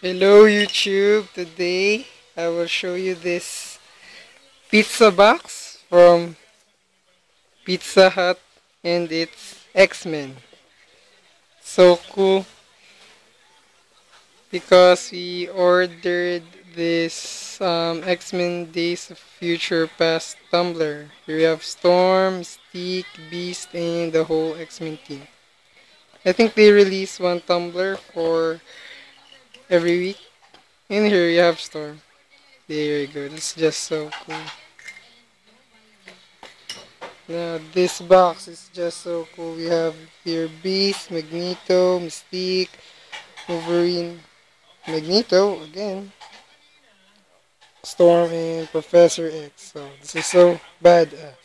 Hello YouTube, today I will show you this pizza box from Pizza Hut and it's X-Men. So cool because we ordered this um, X-Men Days of Future Past tumbler. Here we have Storm, Mystique, Beast, and the whole X-Men team. I think they released one tumbler for every week. And here you have Storm. There you go. It's just so cool. Now this box is just so cool. We have here Beast, Magneto, Mystique, Wolverine, Magneto again, Storm, and Professor X. So this is so badass.